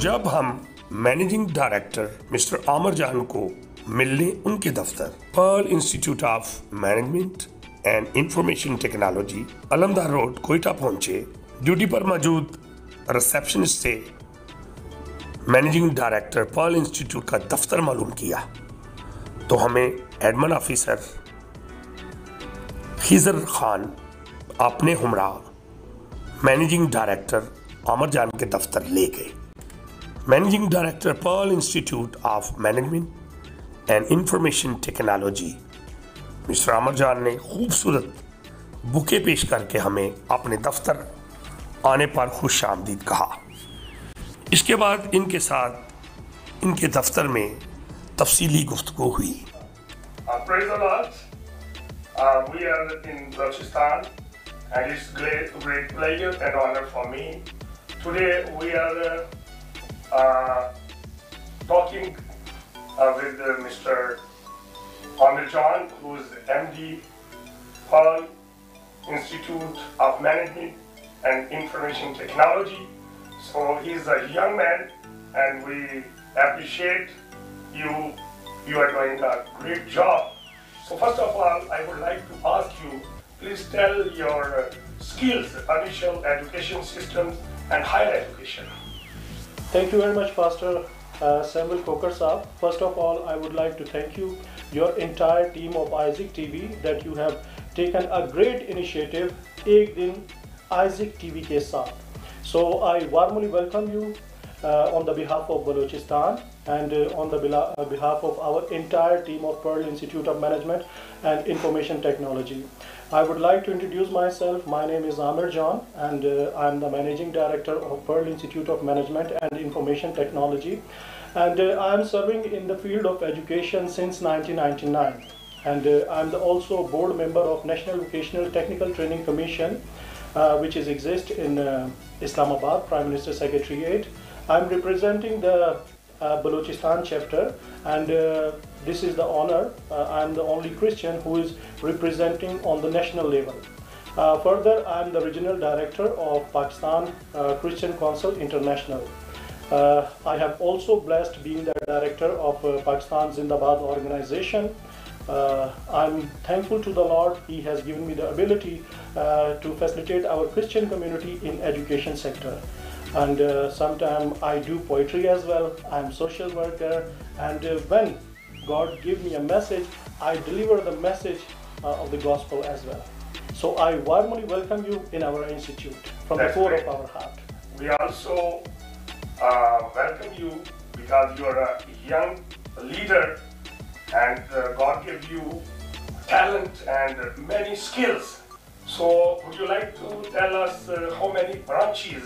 जब हम managing director mister आमर जान को मिलने उनके दफ्तर Pearl Institute of Management and Information Technology Alamdar road, Quetta पहुँचे, ड्यूटी पर मौजूद रिसेप्शनिस्ट से मैनेजिंग डायरेक्टर पर्ल इंस्टीट्यूट का दफ्तर मालूम किया तो हमें एडमन ऑफिसर खिजर खान अपने हमरा मैनेजिंग डायरेक्टर अमर जान के दफ्तर ले गए। Managing director Pearl Institute of Management and Information Technology mister Amar Jan ने खूबसूरत बुके पेश करके हमें अपने दफ्तर आने पर खुश आमदीद कहा इसके बाद इनके साथ इनके दफ्तर में तफसीली गुफ्तु हुई Uh. Uh, we are in Balochistan, and it's great, great pleasure and honor for me. Today we are uh, talking uh, with uh, Mr. Amir John, who is MD, Pearl Institute of Management and Information Technology. So he's a young man, and we appreciate you you are doing a great job. So first of all, I would like to ask you, please tell your uh, skills, initial education systems and higher education. Thank you very much, Pastor uh, Samuel Coker Saab. First of all, I would like to thank you, your entire team of Isaac TV, that you have taken a great initiative, Ek Din Isaac TV ke. So I warmly welcome you uh, on the behalf of Balochistan and uh, on the uh, behalf of our entire team of Pearl Institute of Management and Information Technology. I would like to introduce myself. My name is Amir John, and uh, I'm the Managing Director of Pearl Institute of Management and Information Technology. And uh, I'm serving in the field of education since 1999. And uh, I'm the also a board member of National Vocational Technical Training Commission, uh, which is exist in uh, Islamabad, Prime Minister Secretariat. I'm representing the uh, Balochistan chapter, and uh, this is the honor. Uh, I'm the only Christian who is representing on the national level. Uh, further, I'm the regional director of Pakistan uh, Christian Council International. Uh, I have also blessed being the director of Pakistan Zindabad organization. I'm thankful to the Lord. He has given me the ability to facilitate our Christian community in education sector and uh, sometimes I do poetry as well. I'm social worker, and uh, when God give me a message, I deliver the message uh, of the gospel as well. So I warmly welcome you in our institute from That's the core great. of our heart. We also uh, welcome you because you are a young leader and uh, God gave you talent and many skills. So would you like to tell us uh, how many branches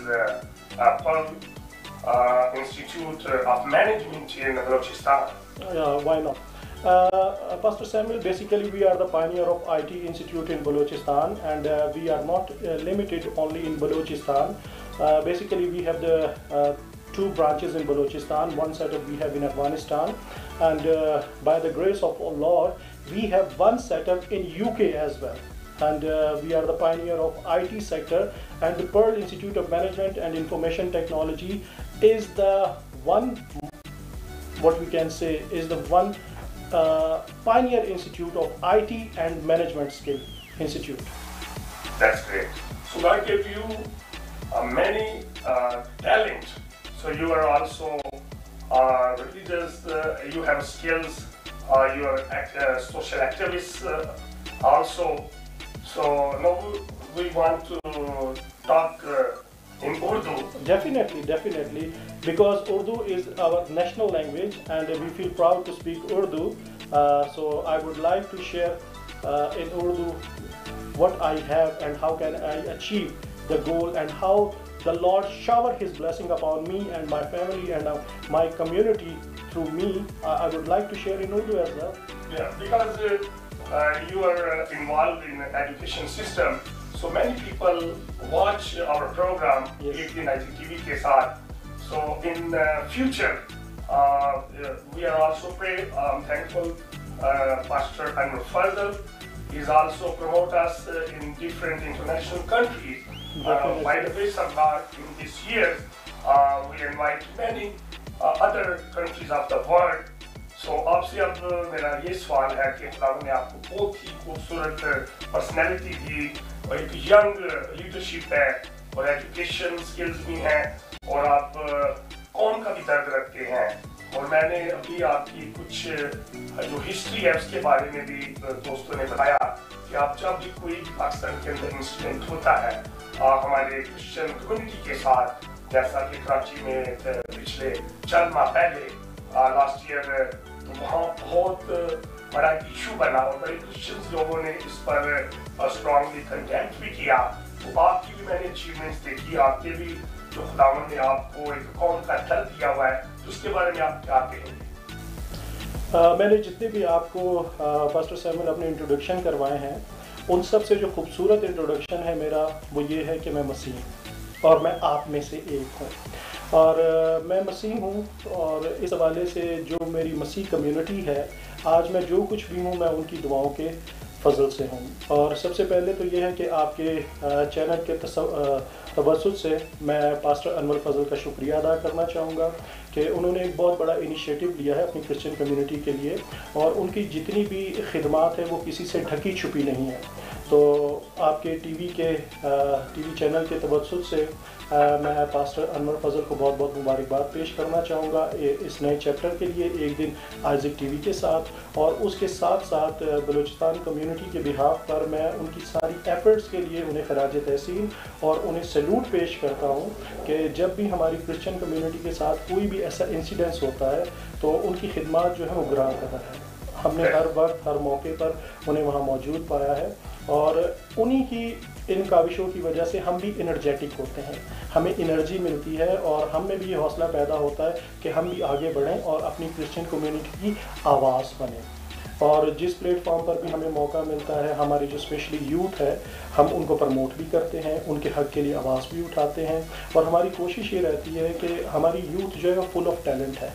uh, uh, uh, Institute of Management in Balochistan? Yeah, why not? Uh, Pastor Samuel, basically we are the pioneer of IT Institute in Balochistan and uh, we are not uh, limited only in Balochistan. Uh, basically we have the uh, two branches in Balochistan, one setup we have in Afghanistan and uh, by the grace of our Lord we have one setup in UK as well and uh, we are the pioneer of IT sector and the Pearl Institute of Management and Information Technology is the one what we can say is the one uh, pioneer institute of IT and management skill institute. That's great. So God gave you uh, many uh, talent. So you are also uh, religious. Uh, you have skills. Uh, you are act, uh, social activists also. So now we want to talk uh, in Urdu. Definitely, definitely, because Urdu is our national language and we feel proud to speak Urdu. Uh, so I would like to share uh, in Urdu what I have and how can I achieve the goal and how the Lord shower His blessing upon me and my family and uh, my community through me. I would like to share in Urdu as well. Yeah, because uh, uh, you are uh, involved in the education system. So many people watch our program yes. in TV KSR. So in future, uh, we are also pray, um, thankful Pastor Anwar Fardal is also promote us in different international countries. Uh, by the way, of in this year, uh, we invite many uh, other countries of the world So आपसे अब मेरा ये सवाल है कि खुदा ने आपको बहुत ही खूबसूरत पर्सनैलिटी दी और एक यंग लीडरशिप है और एजुकेशन स्किल्स भी हैं और आप कौन का भी दर्द रखते हैं? और मैंने अभी आपकी कुछ जो हिस्ट्री है उसके बारे में भी दोस्तों ने बताया कि आप जब भी कोई पाकिस्तान के अंदर इंसिडेंट होता है, आप हमारे क्रिश्चियन कम्युनिटी के साथ, जैसा कि कराची में पिछले चंद माह पहले लास्ट ईयर तो वहाँ बहुत बड़ा इशू बना और बड़े क्रिश्चियंस लोगों ने इस पर स्ट्रांगली कंटेंट भी किया। तो आपकी भी मैंने अचीवमेंट्स देखी, आपके भी जो खुदावन ने आपको एक कौम का दल दिया हुआ है तो उसके बारे में आप क्या कहेंगे? मैंने जितने भी आपको फ़र्स्ट सेवन अपने इंट्रोडक्शन करवाए हैं, उन सबसे जो खूबसूरत इंट्रोडक्शन है मेरा, वो ये है कि मैं मसीह और मैं आप में से एक हूँ। और मैं मसीह हूँ और इस हवाले से जो मेरी मसीह कम्युनिटी है, आज मैं जो कुछ भी हूँ, मैं उनकी दुआओं के फजल से हूँ। और सबसे पहले तो ये है कि आपके चैनल के तवसत से मैं पास्टर अनवर फजल का शुक्रिया अदा करना चाहूँगा कि उन्होंने एक बहुत बड़ा इनिशिएटिव लिया है अपनी क्रिश्चियन कम्युनिटी के लिए और उनकी जितनी भी खिदमत है, वो किसी से ढकी छुपी नहीं है। तो आपके टीवी के टीवी चैनल के तवसत से मैं पास्टर अनवर फजल को बहुत बहुत मुबारकबाद पेश करना चाहूँगा इस नए चैप्टर के लिए एक दिन आइजिक टीवी के साथ और उसके साथ साथ बलूचिस्तान कम्युनिटी के बिहाफ पर मैं उनकी सारी एफर्ट्स के लिए उन्हें खराज तहसीन और उन्हें सैल्यूट पेश करता हूँ कि जब भी हमारी क्रिश्चियन कम्युनिटी के साथ कोई भी ऐसा इंसिडेंस होता है तो उनकी खिदमत जो है वो ग्रां कदर है। हमने हर वक्त, हर मौके पर उन्हें वहाँ मौजूद पाया है और उन्हीं की इन काविशों की वजह से हम भी इनर्जेटिक होते हैं। हमें एनर्जी मिलती है और हम में भी ये हौसला पैदा होता है कि हम भी आगे बढ़ें और अपनी क्रिश्चियन कम्युनिटी की आवाज़ बने। और जिस प्लेटफॉर्म पर भी हमें मौका मिलता है, हमारी जो स्पेशली यूथ है, हम उनको प्रमोट भी करते हैं, उनके हक के लिए आवाज़ भी उठाते हैं और हमारी कोशिश ये रहती है कि हमारी यूथ जो है फुल ऑफ़ टैलेंट है।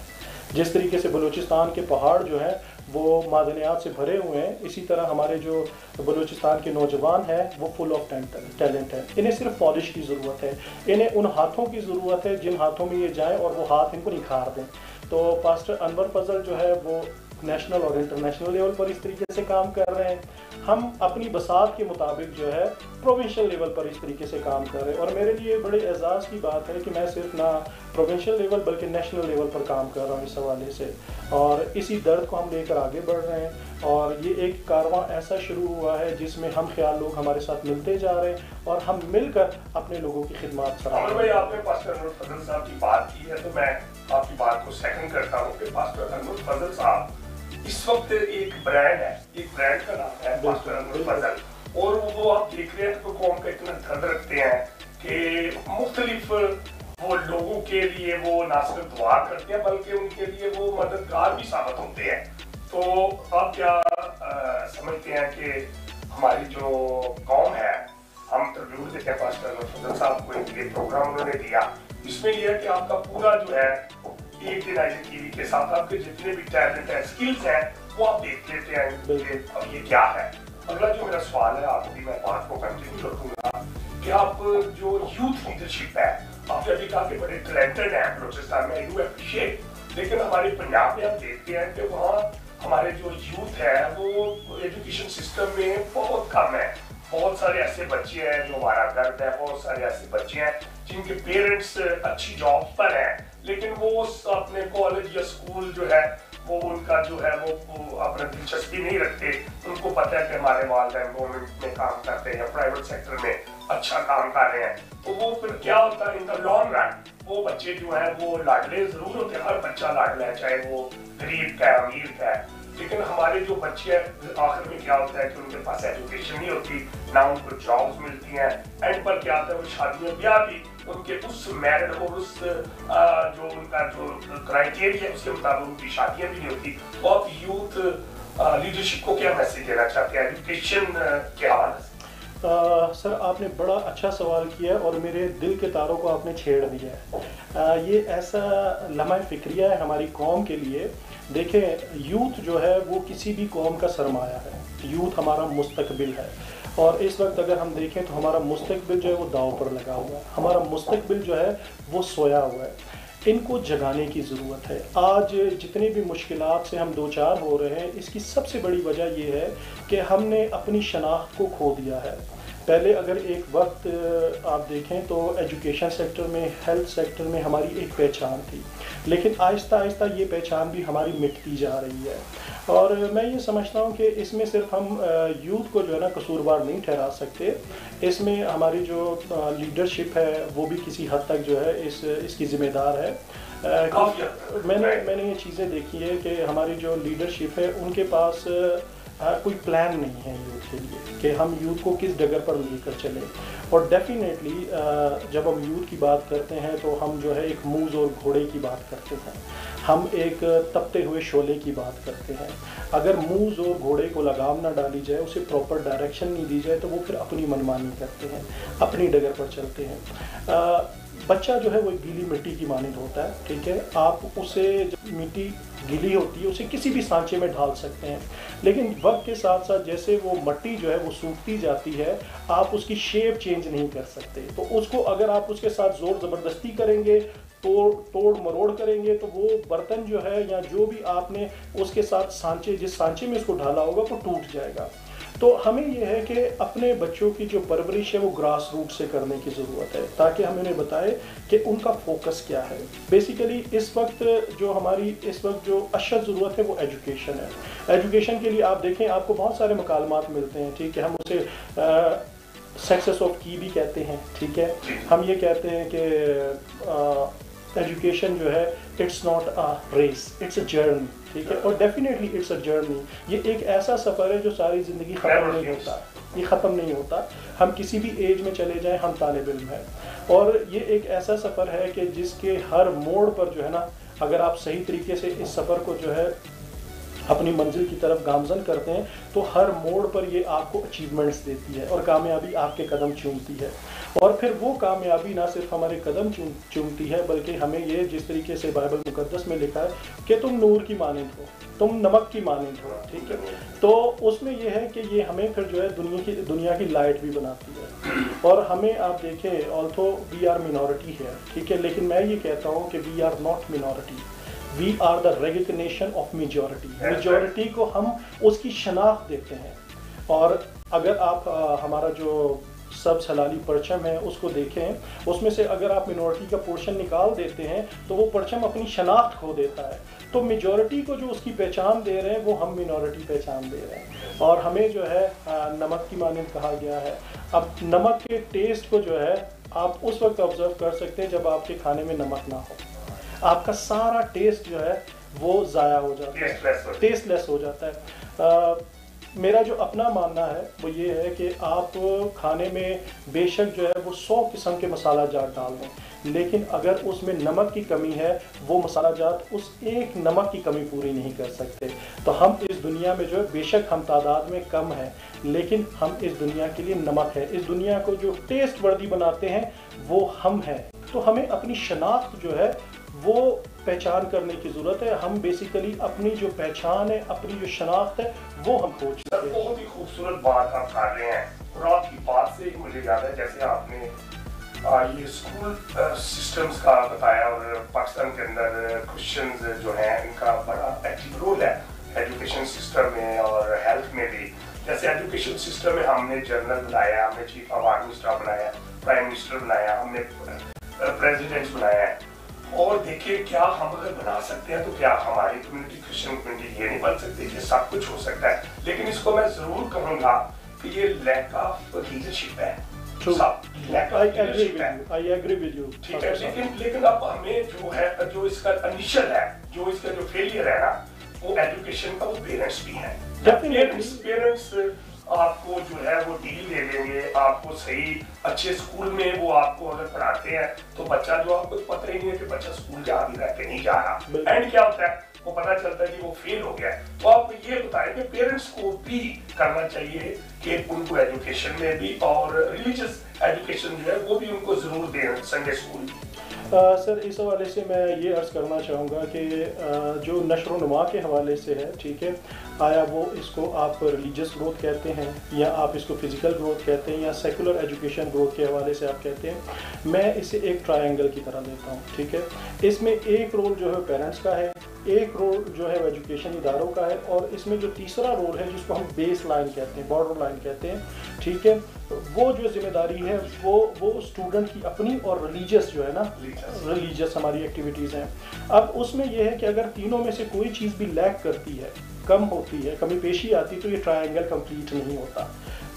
जिस तरीके से बलूचिस्तान के पहाड़ जो है वो मादनियात से भरे हुए हैं। इसी तरह हमारे जो बलूचिस्तान के नौजवान हैं, वो फुल ऑफ़ टैलेंट है इन्हें सिर्फ़ पॉलिश की ज़रूरत है। इन्हें उन हाथों की ज़रूरत है जिन हाथों में ये जाएँ और वो हाथ इनको निखार दें। तो पास्टर अनवर फजल जो है, वो नेशनल और इंटरनेशनल लेवल पर इस तरीके से काम कर रहे हैं। हम अपनी बसात के मुताबिक जो है प्रोविंशियल लेवल पर इस तरीके से काम कर रहे हैं। और मेरे लिए बड़े एजाज़ की बात है कि मैं सिर्फ़ ना प्रोविंशियल लेवल बल्कि नेशनल लेवल पर काम कर रहा हूँ इस हवाले से। और इसी दर्द को हम लेकर आगे बढ़ रहे हैं। और ये एक कारवां ऐसा शुरू हुआ है जिसमें हम ख्याल लोग हमारे साथ मिलते जा रहे हैं और हम मिलकर अपने लोगों की खिदमत भाई आपने पास्टर फजल साहब की बात की है तो मैं आपकी बात को सेकंड करता हूँ कि पास्टर फजल साहब इस वक्त एक ब्रांड है एक ब्रांड का नाम है फजल और वो आप देख रहे हैं तो कौम का इतना दर्द रखते हैं कि मुख्तलिफ़ वो लोगों के लिए वो ना सिर्फ़ दुआ करते हैं बल्कि उनके लिए वो मददगार भी साबित होते हैं। तो आप क्या आ, समझते हैं कि हमारी जो कौम है हम इंटरव्यू देते हैं पास्टर फजल साहब को एक प्रोग्राम उन्होंने दिया। इसमें यह है कि आपका पूरा जो है एक टीवी के साथ आपके जितने भी टैलेंट है स्किल्स हैं, वो आप देख लेते हैं अब ये क्या है? अगला जो मेरा सवाल है आपकी मैं बात को कंटिन्यू रखूँगा कि आप जो यूथ लीडरशिप है, आपने अभी कहा बड़े टैलेंटेड हैं बलोचिस्तान में यू अप्रिशिएट लेकिन हमारे पंजाब में हम देखते हैं कि वहाँ हमारे जो यूथ है, वो एजुकेशन सिस्टम में बहुत कम है। बहुत सारे ऐसे बच्चे हैं जो हमारा गर्द है बहुत सारे ऐसे बच्चे हैं जिनके पेरेंट्स अच्छी जॉब पर हैं लेकिन वो अपने कॉलेज या स्कूल जो है वो उनका जो है वो, अपना दिलचस्पी नहीं रखते। उनको पता है कि हमारे वाले गवर्नमेंट में काम करते हैं प्राइवेट सेक्टर में अच्छा काम कर रहे हैं। तो वो फिर क्या होता है इन द लॉन्ग रन वो बच्चे जो है वो लाडले ज़रूर होते हैं। हर बच्चा लाडला है चाहे वो गरीब का है अमीर का है। लेकिन हमारे जो बच्चे हैं आखिर में क्या होता है कि उनके पास एजुकेशन नहीं होती ना उनको जॉब्स मिलती हैं एंड पर क्या होता है वो शादियों ब्याह भी उनके उस मेरिट और उस जो उनका जो क्राइटेरिया उसके मुताबिक उनकी शादियाँ भी नहीं होती। बहुत यूथ लीडरशिप को क्या मैसेज देना चाहते हैं? एजुकेशन के हवाले से। सर आपने बड़ा अच्छा सवाल किया और मेरे दिल के तारों को आपने छेड़ दिया है। आ, ये ऐसा लम्हा फिक्रिया है हमारी कौम के लिए देखें यूथ जो है, वो किसी भी कौम का सरमाया है। यूथ हमारा मुस्तकबिल है। और इस वक्त अगर हम देखें तो हमारा मुस्तकबिल जो है, वो दाव पर लगा हुआ है। हमारा मुस्तकबिल जो है, वो सोया हुआ है। इनको जगाने की ज़रूरत है। आज जितनी भी मुश्किल से हम दो चार हो रहे हैं, इसकी सबसे बड़ी वजह यह है कि हमने अपनी शनाख्त को खो दिया है। पहले अगर एक वक्त, आप देखें तो एजुकेशन सेक्टर में हेल्थ सेक्टर में हमारी एक पहचान थी। लेकिन आहिस्ता आहिस्ता ये पहचान भी हमारी मिटती जा रही है। और मैं ये समझता हूँ कि इसमें सिर्फ़ हम यूथ को जो है ना कसूरवार नहीं ठहरा सकते। इसमें हमारी जो लीडरशिप है वो भी किसी हद तक जो है इस इसकी ज़िम्मेदार है। मैंने मैंने ये चीज़ें देखी है कि हमारी जो लीडरशिप है उनके पास कोई प्लान नहीं है यूथ के लिए कि हम यूथ को किस जगह पर लेकर चले। और डेफिनेटली जब हम यूथ की बात करते हैं तो हम जो है एक मूज और घोड़े की बात करते हैं। हम एक तपते हुए शोले की बात करते हैं। अगर मूज और घोड़े को लगाम ना डाली जाए उसे प्रॉपर डायरेक्शन नहीं दी जाए तो वो फिर अपनी मनमानी करते हैं अपनी डगर पर चलते हैं। आ, बच्चा जो है वो गीली मिट्टी की मानद होता है ठीक है? आप उसे मिट्टी गीली होती है उसे किसी भी सांचे में ढाल सकते हैं। लेकिन वक्त के साथ साथ जैसे वो मट्टी जो है वो सूखती जाती है आप उसकी शेप चेंज नहीं कर सकते। तो उसको अगर आप उसके साथ ज़ोर ज़बरदस्ती करेंगे तोड़ तोड़ मरोड़ करेंगे तो वो बर्तन जो है या जो भी आपने उसके साथ सांचे जिस सांचे में इसको ढाला होगा वो टूट जाएगा। तो हमें यह है कि अपने बच्चों की जो परवरिश है वो ग्रास रूट से करने की ज़रूरत है ताकि हम इन्हें बताएँ कि उनका फोकस क्या है। बेसिकली इस वक्त जो हमारी इस वक्त जो अशद ज़रूरत है वो एजुकेशन है। एजुकेशन के लिए आप देखें आपको बहुत सारे मकालमात मिलते हैं ठीक है? हम उसे सक्सेस ऑफ़ की भी कहते हैं ठीक है? हम ये कहते हैं कि एजुकेशन जो है it's not a race it's a journey ठीक है? और डेफिनेटली इट्स अ जर्नी ये एक ऐसा सफ़र है जो सारी ज़िंदगी ख़त्म नहीं होता। ये ख़त्म नहीं होता। हम किसी भी एज में चले जाएँ हम तालब इम हैं। और ये एक ऐसा सफ़र है कि जिसके हर मोड़ पर जो है ना अगर आप सही तरीके से इस सफ़र को जो है अपनी मंजिल की तरफ़ गामजन करते हैं तो हर मोड़ पर ये आपको अचीवमेंट्स देती है और कामयाबी आपके कदम चूमती है। और फिर वो कामयाबी ना सिर्फ़ हमारे कदम चूमती है, बल्कि हमें ये जिस तरीके से बाइबल मुकदस में लिखा है कि तुम नूर की मानंद हो तुम नमक की मानंद हो ठीक है? तो उसमें यह है कि ये हमें फिर जो है दुनिया की दुनिया की लाइट भी बनाती है। और हमें आप देखें ऑल्थो वी आर मिनोरिटी है ठीक है? लेकिन मैं ये कहता हूँ कि we are not minority we are the regnation of majority majority को हम उसकी शनाख्त देते हैं। और अगर आप आ, हमारा जो सब सलाली परचम है उसको देखें उसमें से अगर आप मिनोरिटी का पोर्शन निकाल देते हैं तो वो परचम अपनी शनाख्त खो देता है। तो मेजोरिटी को जो उसकी पहचान दे रहे हैं वो हम मिनोरिटी पहचान दे रहे हैं। और हमें जो है नमक की मानंद कहा गया है। अब नमक के टेस्ट को जो है आप उस वक्त ऑब्ज़र्व कर सकते हैं जब आपके खाने में नमक ना हो। आपका सारा टेस्ट जो है वो ज़ाया हो जाता है। टेस्ट लेस हो। जाता है। मेरा जो अपना मानना है वो ये है कि आप खाने में बेशक जो है वो सौ किस्म के मसाला जात डाल दें लेकिन अगर उसमें नमक की कमी है वो मसाला जात उस एक नमक की कमी पूरी नहीं कर सकते। तो हम इस दुनिया में जो है बेशक हम तादाद में कम हैं लेकिन हम इस दुनिया के लिए नमक है। इस दुनिया को जो टेस्ट वर्दी बनाते हैं वो हम हैं। तो हमें अपनी शनाख्त जो है वो पहचान करने की ज़रूरत है। हम बेसिकली अपनी जो पहचान है, अपनी जो शनाख्त है, वो हम खोज सर, बहुत ही खूबसूरत बात आप कर रहे हैं। और आपकी बात से मुझे याद है, जैसे आपने ये स्कूल सिस्टम्स का बताया और पाकिस्तान के अंदर क्रिश्चियंस जो हैं, इनका बड़ा एक्टिव रोल है एजुकेशन सिस्टम में और हेल्थ में भी। जैसे एजुकेशन सिस्टम में हमने जर्नल बनाया हमने चीफ ऑफ़ आर्मी स्टाफ बनाया प्राइम मिनिस्टर बनाया हमने प्रेसिडेंट बनाया है। और देखिए क्या हम अगर बना सकते हैं तो क्या हमारी कम्युनिटी क्रिश्चियन कम्युनिटी ये नहीं बन सकती कि सब कुछ हो सकता है। लेकिन इसको मैं ज़रूर कहूँगा कि ये लैक ऑफ़ लीडरशिप है। ठीक है लेकिन लेकिन अब हमें जो है जो इसका इनिशियल है जो इसका जो फेलियर है ना वो एजुकेशन का वो पेरेंट्स भी है। पेरेंट्स पेरेंट्स आपको जो है वो डील ले लेंगे आपको सही अच्छे स्कूल में वो आपको अगर पढ़ाते हैं तो बच्चा जो आपको पता ही नहीं है कि बच्चा स्कूल जा भी रहा है कि नहीं जा रहा। एंड क्या होता है? वो पता चलता है कि वो फेल हो गया तो आप ये बताएँ कि पेरेंट्स को भी करना चाहिए कि उनको एजुकेशन में भी और रिलीजियस एजुकेशन जो है वो भी उनको ज़रूर दें संडे स्कूल सर, इस हवाले से मैं ये अर्ज़ करना चाहूँगा कि जो नशर नुमा के हवाले से है, ठीक है, आया वो इसको आप रिलीजस ग्रोथ कहते हैं, या आप इसको फ़िज़िकल ग्रोथ कहते हैं, या सेकुलर एजुकेशन ग्रोथ के हवाले से आप कहते हैं, मैं इसे एक ट्रायंगल की तरह देता हूँ, ठीक है। इसमें एक रोल जो है पेरेंट्स का है एक रोल जो है एजुकेशन इदारों का है और इसमें जो तीसरा रोल है जिसको हम बेस लाइन कहते हैं बॉर्डर लाइन कहते हैं ठीक है? वो जो ज़िम्मेदारी है वो वो स्टूडेंट की अपनी और रिलीजियस जो है ना रिलीजियस हमारी एक्टिविटीज़ हैं। अब उसमें यह है कि अगर तीनों में से कोई चीज़ भी लैक करती है कम होती है कमी पेशी आती तो ये ट्रायंगल कंप्लीट नहीं होता।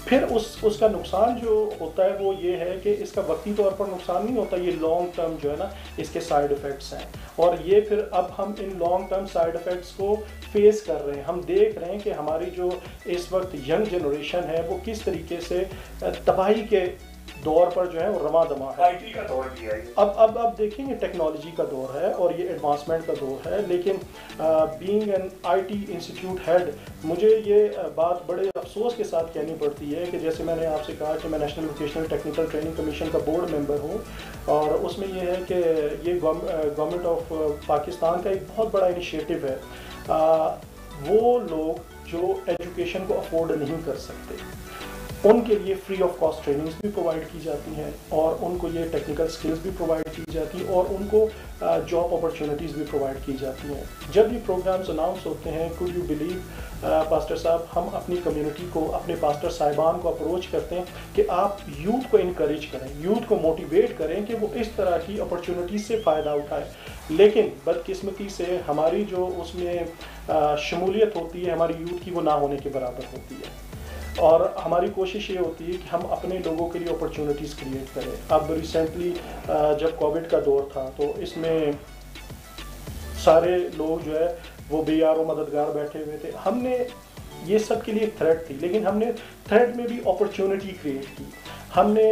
फिर उस, उसका नुकसान जो होता है वो ये है कि इसका वक्ती तौर पर नुकसान नहीं होता, ये लॉन्ग टर्म जो है ना, इसके साइड इफ़ेक्ट्स हैं। और ये फिर अब हम इन लॉन्ग टर्म साइड इफ़ेक्ट्स को फेस कर रहे हैं। हम देख रहे हैं कि हमारी जो इस वक्त यंग जनरेशन है, वो किस तरीके से तबाही के दौर पर जो है वो रमा दमा है। आईटी का दौर भी है अब अब अब देखेंगे टेक्नोलॉजी का दौर है और ये एडवांसमेंट का दौर है लेकिन being an IT institute head मुझे ये बात बड़े अफसोस के साथ कहनी पड़ती है कि जैसे मैंने आपसे कहा कि मैं national vocational technical training commission का बोर्ड मेंबर हूँ और उसमें ये है कि ये गवर्नमेंट ऑफ़ पाकिस्तान का एक बहुत बड़ा इनिशिएटिव है। आ, वो लोग जो एजुकेशन को अफोर्ड नहीं कर सकते। उनके लिए फ्री ऑफ़ कॉस्ट ट्रेनिंग्स भी प्रोवाइड की जाती हैं और उनको ये टेक्निकल स्किल्स भी प्रोवाइड की जाती हैं और उनको जॉब अपॉर्चुनिटीज़ भी प्रोवाइड की जाती हैं। जब ये प्रोग्राम्स अनाउंस होते हैं कुड यू बिलीव पास्टर साहब, हम अपनी कम्युनिटी को, अपने पास्टर साहिबान को अप्रोच करते हैं कि आप यूथ को इनक्रेज करें यूथ को मोटिवेट करें कि वो इस तरह की अपॉर्चुनिटीज़ से फ़ायदा उठाएँ। लेकिन बदकिस्मती से हमारी जो उसमें शमूलियत होती है, हमारी यूथ की वो ना होने के बराबर होती है। और हमारी कोशिश ये होती है कि हम अपने लोगों के लिए अपॉर्चुनिटीज़ क्रिएट करें। अब रिसेंटली जब कोविड का दौर था तो इसमें सारे लोग जो है, वो बेयार मददगार बैठे हुए थे। हमने ये सब के लिए थ्रेड थी, लेकिन हमने थ्रेड में भी अपॉर्चुनिटी क्रिएट की। हमने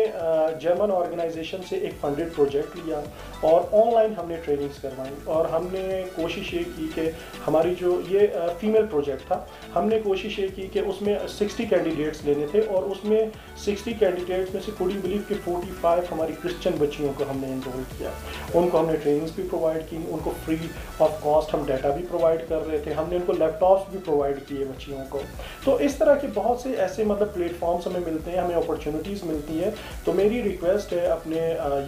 जर्मन ऑर्गेनाइजेशन से एक फंडेड प्रोजेक्ट लिया। और ऑनलाइन हमने ट्रेनिंग्स करवाई और हमने कोशिश ये की कि हमारी जो ये फीमेल प्रोजेक्ट था, हमने कोशिश ये की कि उसमें 60 कैंडिडेट्स लेने थे और उसमें 60 कैंडिडेट्स में से कुडी बिलीव के 45 हमारी क्रिश्चियन बच्चियों को हमने इनरोल किया। उनको हमने ट्रेनिंग्स भी प्रोवाइड की, उनको फ्री ऑफ़ कॉस्ट हम डाटा भी प्रोवाइड कर रहे थे, हमने उनको लैपटॉप्स भी प्रोवाइड किए बच्चियों को। तो इस तरह के बहुत से ऐसे मतलब प्लेटफॉर्म्स हमें मिलते हैं, हमें अपॉर्चुनिटीज़ मिलती हैं। तो मेरी रिक्वेस्ट है अपने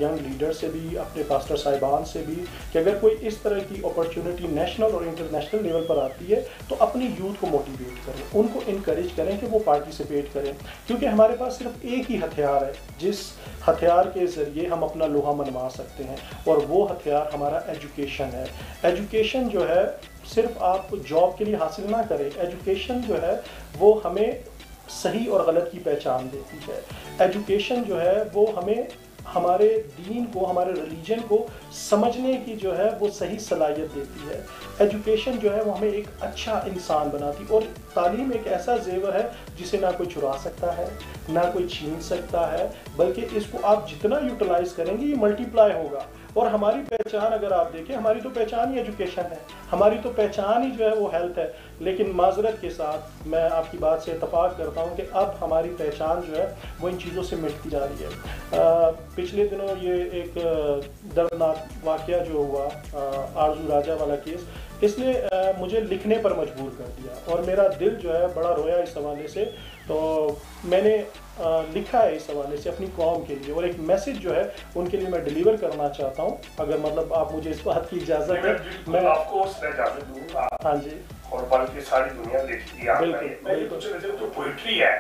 यंग लीडर से भी, अपने पास्टर साहिबान से भी कि अगर कोई इस तरह की अपॉर्चुनिटी नेशनल और इंटरनेशनल लेवल पर आती है तो अपनी यूथ को मोटिवेट करें। उनको इनक्रेज करें कि वो पार्टिसिपेट करें। क्योंकि हमारे पास सिर्फ़ एक ही हथियार है, जिस हथियार के ज़रिए हम अपना लोहा मनवा सकते हैं, और वो हथियार हमारा एजुकेशन है। एजुकेशन जो है, सिर्फ़ आप जॉब के लिए हासिल ना करें। एजुकेशन जो है, वो हमें सही और गलत की पहचान देती है। एजुकेशन जो है, वो हमें हमारे दीन को, हमारे रिलीजन को समझने की जो है वो सही सलाहियत देती है। एजुकेशन जो है वो हमें एक अच्छा इंसान बनाती और तालीम एक ऐसा जेवर है जिसे ना कोई चुरा सकता है, ना कोई छीन सकता है, बल्कि इसको आप जितना यूटिलाइज करेंगे ये मल्टीप्लाई होगा। और हमारी पहचान अगर आप देखें हमारी तो पहचान ही एजुकेशन है। हमारी तो पहचान ही जो है वो हेल्थ है। लेकिन माजरत के साथ मैं आपकी बात से इतफाक़ करता हूँ कि अब हमारी पहचान जो है वो इन चीज़ों से मिटती जा रही है। आ, पिछले दिनों ये एक दर्दनाक वाक़ जो हुआ आरज़ू राजा वाला केस इसने मुझे लिखने पर मजबूर कर दिया और मेरा दिल जो है बड़ा रोया इस हवाले से। तो मैंने लिखा है इस हवाले से अपनी कौम के लिए। और एक मैसेज जो है उनके लिए मैं डिलीवर करना चाहता हूँ। अगर मतलब आप मुझे इस बात की इजाज़त है मैं आपको हाँ जी। और बल्कि सारी दुनिया देखती है बिल्कुल जो पोइट्री है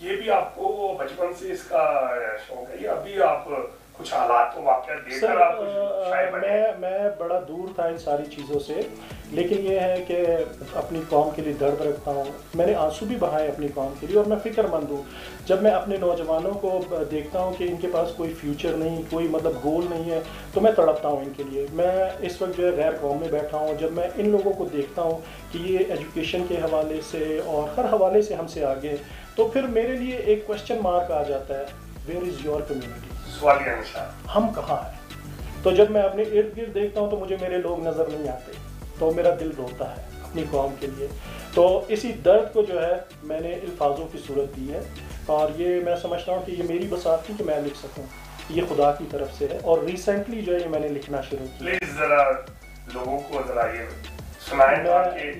ये भी आपको बचपन से इसका शौक है। ये अभी आप कुछ हालात देखकर आप मैं मैं बड़ा दूर था इन सारी चीज़ों से लेकिन ये है कि अपनी कौम के लिए दर्द रखता हूँ। मैंने आँसू भी बहाए अपनी कौम के लिए और मैं फ़िक्रमंद हूँ। जब मैं अपने नौजवानों को देखता हूँ कि इनके पास कोई फ्यूचर नहीं कोई मतलब गोल नहीं है तो मैं तड़पता हूँ इनके लिए। मैं इस वक्त जो है गैर कौम में बैठा हूँ। जब मैं इन लोगों को देखता हूँ कि ये एजुकेशन के हवाले से और हर हवाले से हमसे आगे तो फिर मेरे लिए एक क्वेश्चन मार्क आ जाता है वेयर इज़ योर कम्युनिटी हम कहाँ हैं? तो जब मैं अपने इर्द गिर्द देखता हूँ तो मुझे मेरे लोग नज़र नहीं आते। तो मेरा दिल रोता है अपनी कौम के लिए। तो इसी दर्द को जो है मैंने अल्फाजों की सूरत दी है। और ये मैं समझता हूँ कि ये मेरी बसात थी कि मैं लिख सकूँ। ये खुदा की तरफ़ से है। और रिसेंटली जो है ये मैंने लिखना शुरू किया। प्लीज़ जरा लोगों को जरा ये मैं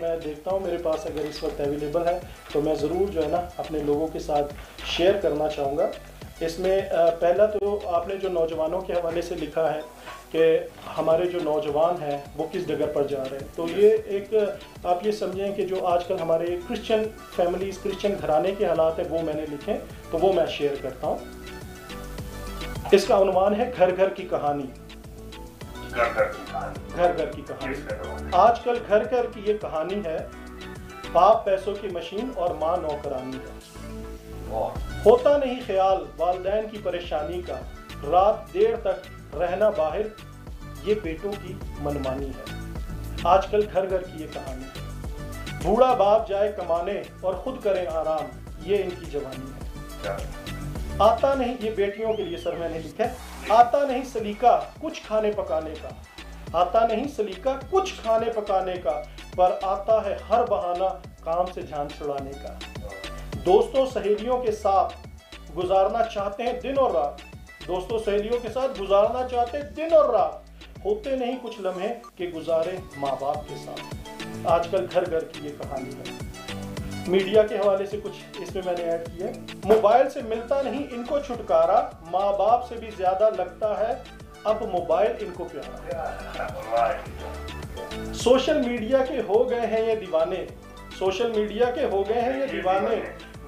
मैं देखता हूँ मेरे पास अगर इस वक्त अवेलेबल है तो मैं ज़रूर जो है ना अपने लोगों के साथ शेयर करना चाहूँगा। इसमें पहला तो आपने जो नौजवानों के हवाले से लिखा है कि हमारे जो नौजवान हैं वो किस जगह पर जा रहे हैं। तो ये एक आप ये समझें कि जो आजकल हमारे क्रिश्चियन फैमिलीज़ क्रिश्चियन घराने के हालात हैं वो मैंने लिखे तो वो मैं शेयर करता हूँ। इसका अनुमान है घर घर की कहानी। घर घर की कहानी। घर घर की कहानी। आजकल घर घर की ये कहानी है बाप पैसों की मशीन और माँ नौकरानी है। होता नहीं ख्याल वालदेन की परेशानी का। रात देर तक रहना बाहर ये बेटों की मनमानी है। आजकल घर घर की ये कहानी है। बूढ़ा बाप जाए कमाने और खुद करें आराम ये इनकी जवानी है। आता नहीं ये बेटियों के लिए सर मैंने लिखा आता नहीं सलीका कुछ खाने पकाने का। आता नहीं सलीका कुछ खाने पकाने का पर आता है हर बहाना काम से जान छुड़ाने का। दोस्तों, सहेलियों के साथ गुजारना चाहते हैं दिन और रात। दोस्तों, सहेलियों के साथ गुजारना चाहते हैं दिन और रात। होते नहीं कुछ लम्हे कि गुजारे माँ बाप के साथ। आजकल घर घर की ये कहानी है। मीडिया के हवाले से कुछ इसमें मैंने ऐड किया मोबाइल से मिलता नहीं, इनको छुटकारा। माँ बाप से भी ज़्यादा लगता है। अब मोबाइल इनको प्यारा सोशल मीडिया के हो गए हैं ये दीवाने। सोशल मीडिया के हो गए हैं ये दीवाने।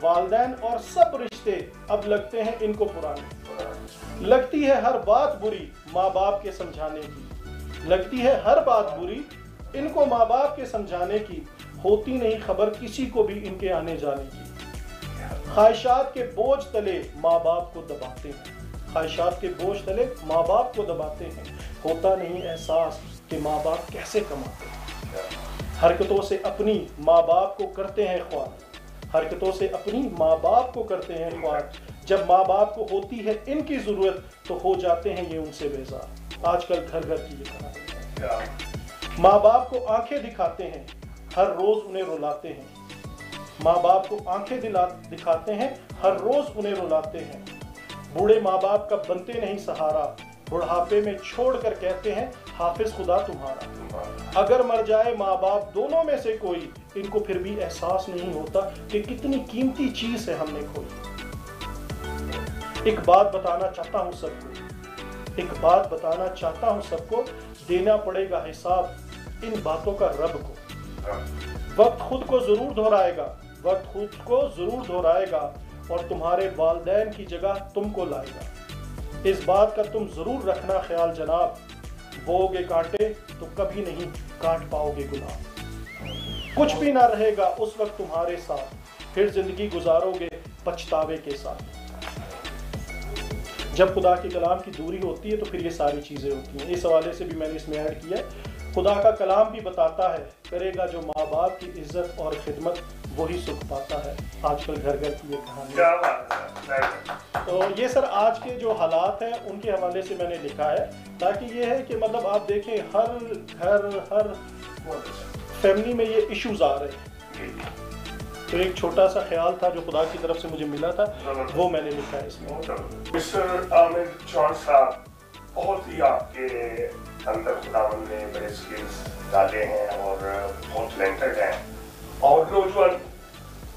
वालदेन और सब रिश्ते अब लगते हैं इनको पुराने। लगती है हर बात बुरी माँ बाप के समझाने की। लगती है हर बात बुरी इनको माँ बाप के समझाने की। होती नहीं खबर किसी को भी इनके आने जाने की। ख्वाहिशात के बोझ तले माँ बाप को दबाते हैं। ख्वाहिशात के बोझ तले माँ बाप को दबाते हैं। होता नहीं एहसास कि माँ बाप कैसे कमाते हैं। हरकतों से अपनी माँ बाप को करते हैं ख्वार हरकतों से अपनी माँ बाप को करते हैं ख्वार जब माँ बाप को होती है इनकी ज़रूरत तो हो जाते हैं ये उनसे बेजार। आजकल घर घर की ये माँ बाप को आँखें दिखाते हैं हर रोज उन्हें रुलाते हैं। माँ बाप को आँखें दिला दिखाते हैं हर रोज उन्हें रुलाते हैं। बूढ़े माँ बाप का बनते नहीं सहारा बुढ़ापे में छोड़ कर कहते हैं हाफिज खुदा तुम्हारा। अगर मर जाए माँ बाप दोनों में से कोई इनको फिर भी एहसास नहीं होता कि कितनी कीमती चीज़ है हमने खोई। एक बात बताना चाहता हूँ सबको, एक बात बताना चाहता हूँ सबको, देना पड़ेगा हिसाब इन बातों का रब को। वक्त खुद को ज़रूर दोहराएगा, वक्त खुद को ज़रूर दोहराएगा और तुम्हारे वालदेन की जगह तुमको लाएगा। इस बात का तुम ज़रूर रखना ख्याल जनाब बोगे कांटे तो कभी नहीं काट पाओगे गुलाब कुछ भी ना रहेगा उस वक्त तुम्हारे साथ। फिर ज़िंदगी गुजारोगे पछतावे के साथ। जब खुदा के कलाम की दूरी होती है तो फिर ये सारी चीज़ें होती हैं। इस हवाले से भी मैंने इसमें ऐड किया है। खुदा का कलाम भी बताता है करेगा जो माँ बाप की इज़्ज़त और खिदमत वही सुख पाता है। आजकल घर घर की ये कहानी। तो ये सर आज के जो हालात हैं उनके हवाले से मैंने लिखा है। ताकि ये है कि मतलब आप देखें हर घर हर फैमिली में ये इश्यूज़ आ रहे हैं। तो एक छोटा सा ख्याल था जो खुदा की तरफ़ से मुझे मिला था वो मैंने लिखा है इसमें। मिस्टर आमिर जॉन साहब बहुत ही आपके अंदर खुदावन ने बड़े स्किल्स डाले हैं और बहुत टैलेंटेड हैं। और नौजवान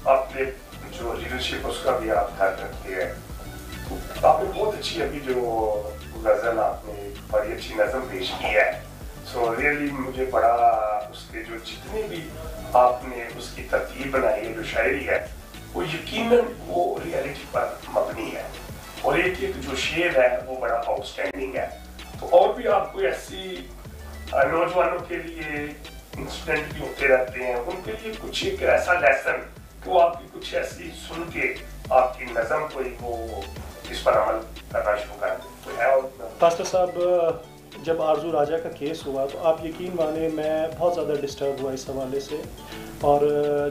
आपने जो लीडरशिप उसका भी आप ध्यान रखते हैं। तो आपने बहुत अच्छी अभी जो गज़ल आपने बड़ी अच्छी नज़म पेश की है। सो so, रियली really मुझे बड़ा उसके जो जितने भी आपने उसकी तरतीब बनाई है, जो शायरी है, वो यकीनन वो रियलिटी पर मबनी है। और एक एक जो शेर है, वो बड़ा आउटस्टैंडिंग है। तो और भी आपको ऐसी नौजवानों के लिए इंसिडेंट भी होते रहते हैं। उनके लिए कुछ एक ऐसा लेसन कि वो आपकी कुछ ऐसी सुन के आपकी नज़म कोई वो इस पर अमल करना शुरू कर दे तो है पास्टर साहब जब आरज़ू राजा का केस हुआ तो आप यकीन माने मैं बहुत ज़्यादा डिस्टर्ब हुआ इस हवाले से। और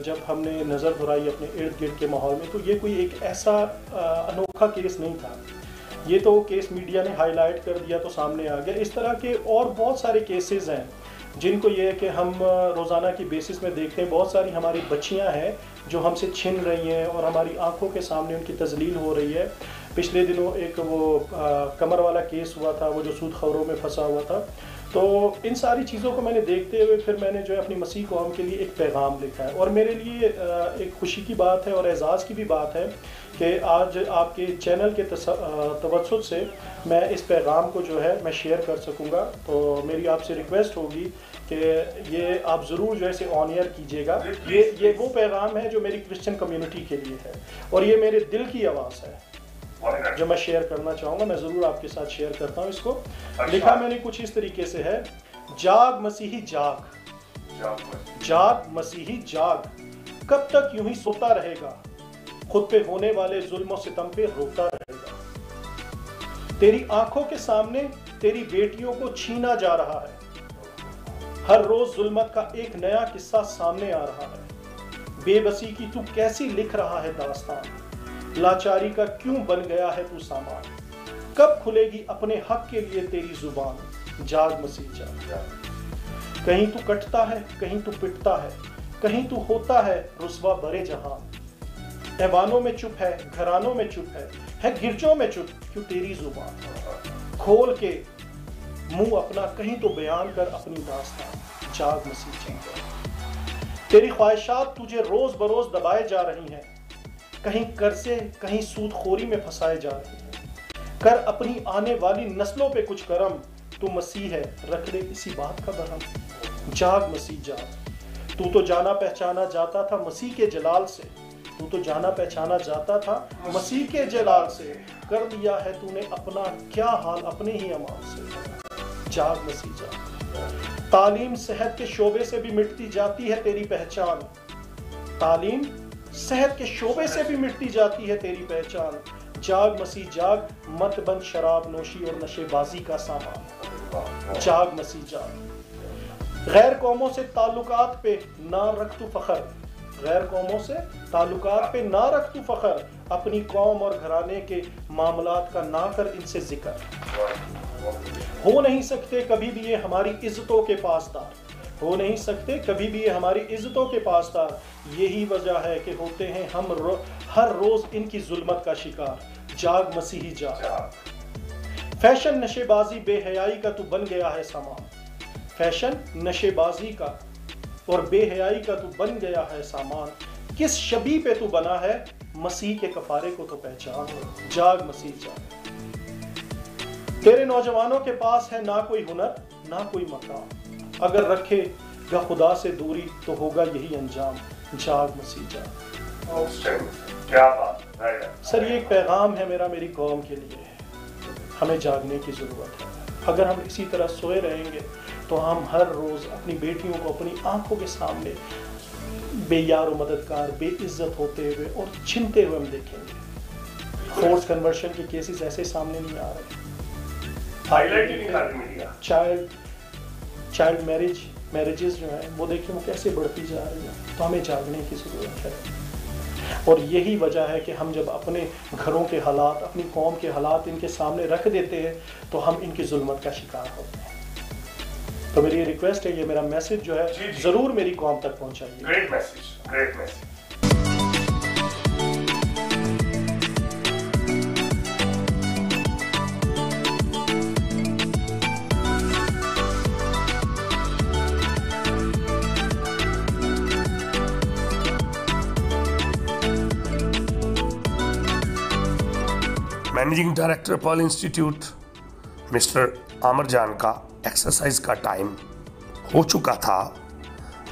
जब हमने नज़र दोहराई अपने इर्द गिर्द के माहौल में तो ये कोई एक ऐसा अनोखा केस नहीं था। ये तो केस मीडिया ने हाईलाइट कर दिया तो सामने आ गया। इस तरह के और बहुत सारे केसेस हैं, जिनको ये है कि हम रोज़ाना की बेसिस में देखते हैं। बहुत सारी हमारी बच्चियाँ हैं जो हमसे छिन रही हैं और हमारी आँखों के सामने उनकी तजलील हो रही है। पिछले दिनों एक वो आ, कमर वाला केस हुआ था वो जो सूद खबरों में फंसा हुआ था। तो इन सारी चीज़ों को मैंने देखते हुए फिर मैंने जो है अपनी मसीह कौम के लिए एक पैगाम लिखा है। और मेरे लिए एक खुशी की बात है और एजाज़ की भी बात है कि आज आपके चैनल के तवसत से मैं इस पैगाम को जो है मैं शेयर कर सकूँगा। तो मेरी आपसे रिक्वेस्ट होगी कि ये आप ज़रूर जो है इसे ऑन एयर कीजिएगा। ये ये वो पैगाम है जो मेरी क्रिश्चियन कम्युनिटी के लिए है। और ये मेरे दिल की आवाज़ है। जो मैं शेयर करना चाहूँगा मैं ज़रूर आपके साथ शेयर करता हूँ इसको। अच्छा। लिखा मैंने कुछ इस तरीके से है जाग मसीही जाग। जाग मसीही जाग। कब तक यूँ ही सोता रहेगा? खुद पे होने वाले जुल्म सितम पे रोता रहेगा। तेरी आँखों के सामने तेरी बेटियों को छीना जा रहा है। हर रोज जुल्मत का एक नया किस्सा सामने आ रहा है। बेबसी की तू कैसी लिख रहा है दास्तान? लाचारी का क्यों बन गया है तू सामान? कब खुलेगी अपने हक के लिए तेरी ज़ुबान? जाग मसीह कहीं तू कटता है, कहीं तू पिटता है, कहीं तू होता है रुसवा बरे जहाँ ऐवानों में चुप है, घरानों में चुप है है गिरजों में चुप, क्यों तेरी ज़ुबान? खोल के मुँह अपना कहीं तो बयान कर अपनी दास्तान। जाग मसीह तेरी ख्वाहिशात तुझे रोज बरोज दबाए जा रही हैं। कहीं कर्जे कहीं सूदखोरी में फंसाए जा रहे हैं। कर अपनी आने वाली नस्लों पे कुछ करम, तू मसीह है, रख ले इसी बात का बरम जाग मसीह, जाग। तू तो जाना पहचाना जाता था मसीह के जलाल से। तू तो जाना पहचाना जाता था मसीह के जलाल से। कर दिया है तूने अपना क्या हाल अपने ही अमाल से। जाग मसीह, जाग। तालीम सेहत के शोबे से भी मिटती जाती है तेरी पहचान। तालीम सेहत के शोबे से भी मिटती जाती है तेरी पहचान। जाग मसीह, जाग, मत बंद शराब नोशी और नशेबाजी का सामान। जाग मसीह, जाग। गैर कौमों से ताल्लुकात पे ना रख तू फखर। गैर कौमों से ताल्लुकात पे ना रख तू फखर। अपनी कौम और घराने के मामलात का ना कर इनसे ज़िक्र। हो नहीं सकते कभी भी ये हमारी इज्जतों के पासदार। हो नहीं सकते। कभी भी हमारी इज्जतों के पासदार यही वजह है कि होते हैं हम रो, हर रोज इनकी जुल्मत का शिकार। जाग मसीही जाग। फ़ैशन नशेबाजी बेहयाई का तू बन गया है सामान। फ़ैशन नशेबाजी का और बेहयाई का तू बन गया है सामान। किस शबी पे तू बना है? मसीह के कफारे को तो पहचान। जाग मसीह जाग। तेरे नौजवानों के पास है ना कोई हुनर ना कोई मकाम। अगर रखेगा खुदा से दूरी तो होगा यही अंजाम। जाग मसीह जाग क्या बात सर ये एक पैगाम है मेरा मेरी कौम के लिए। हमें जागने की ज़रूरत है। अगर हम इसी तरह सोए रहेंगे तो हम हर रोज़ अपनी बेटियों को अपनी आँखों के सामने बेयार मददगार बेइज्जत होते हुए और छिनते हुए हम देखेंगे। फोर्स कन्वर्शन के केसेस ऐसे सामने नहीं आ रहे। चाइल्ड चाइल्ड मैरिज मैरिजेस जो हैं वो देखिए वो कैसे बढ़ती जा रही है। तो हमें जागने की ज़रूरत है। और यही वजह है कि हम जब अपने घरों के हालात अपनी कौम के हालात इनके सामने रख देते हैं तो हम इनकी जुल्मत का शिकार होते हैं। तो मेरी ये रिक्वेस्ट है ये मेरा मैसेज जो है ज़रूर मेरी कौम तक पहुंचाइए। Great message great message managing director Pearl institute mister Amer Jan का एक्सरसाइज का टाइम हो चुका था।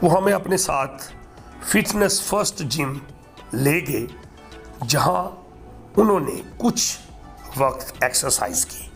वो हमें अपने साथ फिटनेस फ़र्स्ट जिम ले गए, जहाँ उन्होंने कुछ वक्त एक्सरसाइज की।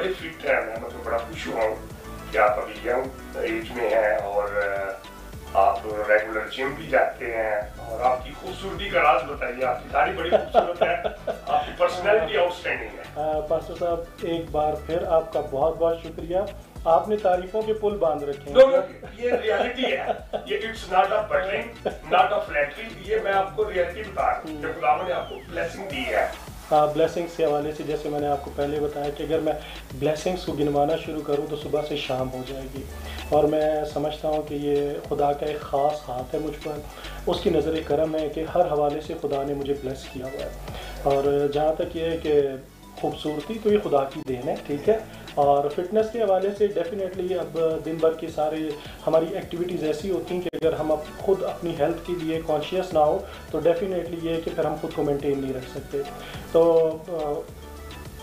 बड़े फिट हैं मैं मतलब बड़ा खुश हुआ हूँ कि आप अभी यंग एज में हैं और आप रेगुलर जिम भी जाते हैं और आपकी खूबसूरती का राज बताइए आपकी दाढ़ी बड़ी खूबसूरत है आपकी पर्सनैलिटी आउटस्टैंडिंग है। पास्टर साहब एक बार फिर आपका बहुत बहुत शुक्रिया। आपने तारीफों के पुल बाँध रखे नो ये रियलिटी है ये it's not a buttering not a flattery ये मैं आपको रियलिटी बता रहा हूँ। खुदा ने आपको ब्लेसिंग दी है ब्लेसिंग्स के हवाले से, जैसे मैंने आपको पहले बताया कि अगर मैं ब्लेसिंग्स को गिनवाना शुरू करूँ तो सुबह से शाम हो जाएगी। और मैं समझता हूँ कि ये खुदा का एक ख़ास हाथ है मुझ पर। उसकी नज़र करम है कि हर हवाले से खुदा ने मुझे ब्लेस किया हुआ है। और जहाँ तक ये है कि खूबसूरती तो ये खुदा की देन है, ठीक है? और फिटनेस के हवाले से डेफिनेटली अब दिन भर की सारी हमारी एक्टिविटीज़ ऐसी होती हैं कि अगर हम अब खुद अपनी हेल्थ के लिए कॉन्शियस ना हो तो डेफिनेटली ये कि फिर हम खुद को मेंटेन नहीं रख सकते। तो आ,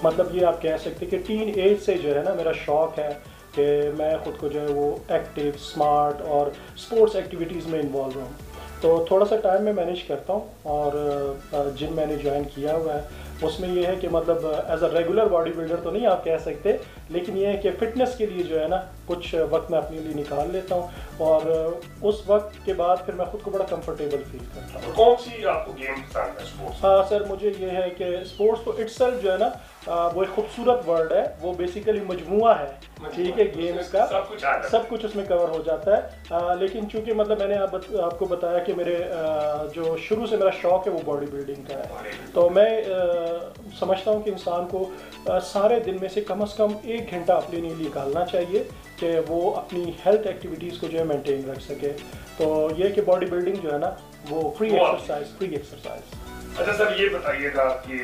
मतलब ये आप कह सकते कि टीन एज से जो है ना मेरा शौक़ है कि मैं ख़ुद को जो है वो एक्टिव स्मार्ट और स्पोर्ट्स एक्टिविटीज़ में इन्वॉल्व रहूँ। तो थोड़ा सा टाइम मैं मैनेज करता हूँ और जिम मैंने ज्वाइन किया हुआ है। उसमें ये है कि मतलब as a regular body builder तो नहीं आप कह सकते लेकिन ये है कि फ़िटनेस के लिए जो है ना कुछ वक्त मैं अपने लिए निकाल लेता हूँ और उस वक्त के बाद फिर मैं खुद को बड़ा कंफर्टेबल फील करता हूँ। कौन सी आपको गेम पसंद है स्पोर्ट्स हाँ सर मुझे ये है कि स्पोर्ट्स तो इट्स जो है ना वो एक खूबसूरत वर्ड है वो बेसिकली मजमुआ है ठीक है गेम्स का। सब कुछ सब कुछ उसमें कवर हो जाता है। आ, लेकिन चूँकि मतलब मैंने आप, आपको बताया कि मेरे आ, जो शुरू से मेरा शौक है वो बॉडी बिल्डिंग का है। तो मैं आ, समझता हूँ कि इंसान को आ, सारे दिन में से कम अज़ कम एक घंटा अपने लिए निकालना चाहिए कि वो अपनी हेल्थ एक्टिविटीज़ को जो है मेंटेन रख सके। तो ये कि बॉडी बिल्डिंग जो है ना वो फ्री एक्सरसाइज फ्री एक्सरसाइज अच्छा सर ये बताइएगा कि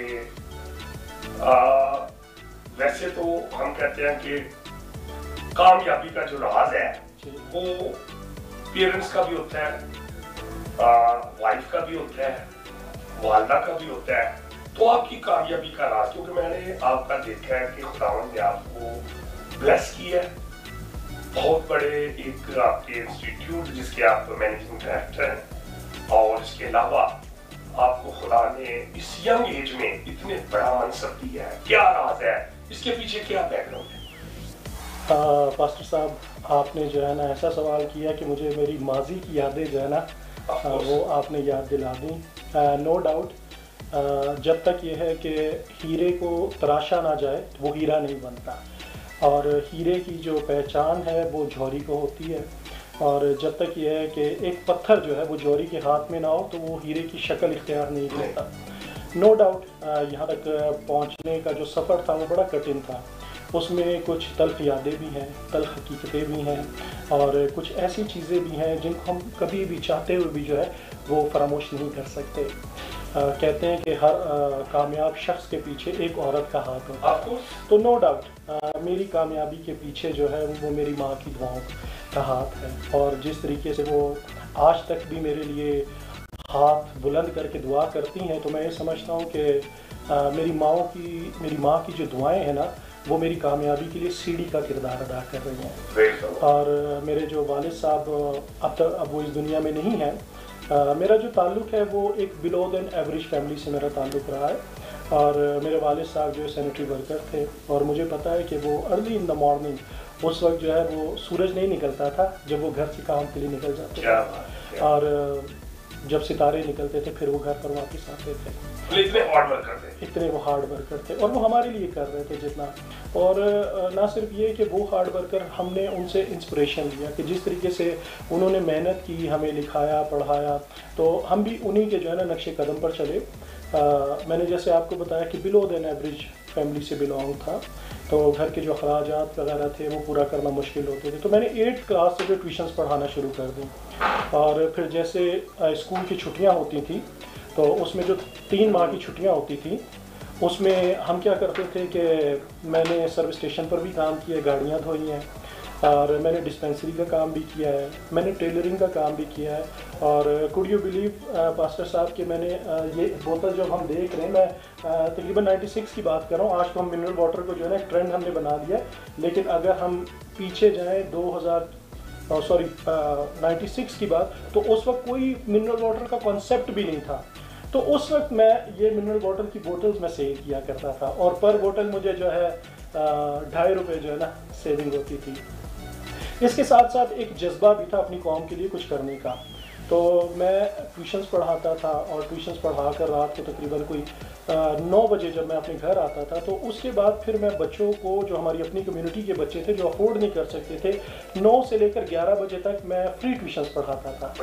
वैसे तो हम कहते हैं कि कामयाबी का जो राज है वो पेरेंट्स का भी होता है वाइफ का भी होता है वालदा का भी होता है। तो आपकी कामयाबी का राज क्योंकि मैंने आपका देखा है कि खुदावन ने आपको ब्लेस किया है। बहुत बड़े एक आपके इंस्टीट्यूट जिसके आप मैनेजिंग डायरेक्टर हैं और इसके अलावा आपको खुदा ने इस यंग एज में इतने बड़ा मनसब दिया है। क्या राज है? इसके पीछे क्या बैकग्राउंड है? पास्टर साहब आपने जो है ना ऐसा सवाल किया कि मुझे मेरी माजी की यादें जो है ना वो आपने याद दिला दी। नो डाउट जब तक ये है कि हीरे को तराशा ना जाए, वो हीरा नहीं बनता। और हीरे की जो पहचान है, वो झोरी को होती है। और जब तक ये है कि एक पत्थर जो है, वो जौहरी के हाथ में ना हो तो वो हीरे की शक्ल इख्तियार नहीं करता। नो डाउट यहाँ तक पहुँचने का जो सफ़र था, वो बड़ा कठिन था। उसमें कुछ तल्ख यादें भी हैं, तल्ख हकीकतें भी हैं, और कुछ ऐसी चीज़ें भी हैं, जिनको हम कभी भी चाहते हुए भी जो है, वो फरामोश नहीं कर सकते। आ, कहते हैं कि हर आ, कामयाब शख्स के पीछे एक औरत का हाथ होता है। तो नो डाउट मेरी कामयाबी के पीछे जो है वो मेरी माँ की दुआओं का हाथ है। और जिस तरीके से वो आज तक भी मेरे लिए हाथ बुलंद करके दुआ करती हैं तो मैं ये समझता हूँ कि मेरी माओ की मेरी माँ की जो दुआएँ हैं ना वो मेरी कामयाबी के लिए सीढ़ी का किरदार अदा कर रही हैं। और मेरे जो वालिद साहब अब तक अब वो इस दुनिया में नहीं हैं मेरा जो ताल्लुक़ है वो एक बिलो दैन एवरेज फैमिली से मेरा ताल्लुक़ रहा है। और मेरे वालद साहब जो है सैनिटरी वर्कर थे और मुझे पता है कि वो अर्ली इन द मॉर्निंग उस वक्त जो है वो सूरज नहीं निकलता था जब वो घर से काम के लिए निकल जाते थे। और जब सितारे निकलते थे फिर वो घर पर वापस आते थे। इतने हार्ड वर्क करते इतने वो हार्ड वर्कर थे और वो हमारे लिए कर रहे थे जितना। और ना सिर्फ़ ये कि वो हार्ड वर्कर हमने उनसे इंस्पिरेशन लिया कि जिस तरीके से उन्होंने मेहनत की हमें लिखाया पढ़ाया तो हम भी उन्हीं के जो है ना नक्शे कदम पर चले। आ, मैंने जैसे आपको बताया कि बिलो देन एवरेज फैमिली से बिलोंग था। तो घर के जो अखराज वगैरह थे, वो पूरा करना मुश्किल होते थे। तो मैंने एट क्लास से जो ट्यूशन्स पढ़ाना शुरू कर दी। और फिर जैसे स्कूल की छुट्टियाँ होती थी तो उसमें जो तीन माह की छुट्टियाँ होती थी, उसमें हम क्या करते थे कि मैंने सर्विस स्टेशन पर भी काम किए, गाड़ियाँ धोई हैं। और मैंने डिस्पेंसरी का काम भी किया है, मैंने टेलरिंग का काम भी किया है और कुड यू बिलीव पास्टर साहब कि मैंने ये बोतल जो हम देख रहे हैं, मैं तकरीबन 96 की बात कर रहा हूँ, आज तो हम मिनरल वाटर को जो है ना ट्रेंड हमने बना दिया लेकिन अगर हम पीछे जाएँ 2000 सॉरी नाइन्टी सिक्स की बात तो उस वक्त कोई मिनरल वाटर का कॉन्सेप्ट भी नहीं था। तो उस वक्त मैं ये मिनरल वाटर की बोतल्स में सेल किया करता था और पर बोतल मुझे जो है ढाई रुपये जो है ना सेविंग होती थी। इसके साथ साथ एक जज्बा भी था अपनी कौम के लिए कुछ करने का। तो मैं ट्यूशन्स पढ़ाता था और ट्यूशन्स पढ़ा कर रात को तकरीबन कोई नौ बजे जब मैं अपने घर आता था तो उसके बाद फिर मैं बच्चों को जो हमारी अपनी कम्युनिटी के बच्चे थे जो अफोर्ड नहीं कर सकते थे नौ से लेकर ग्यारह बजे तक मैं फ्री ट्यूशन्स पढ़ाता था।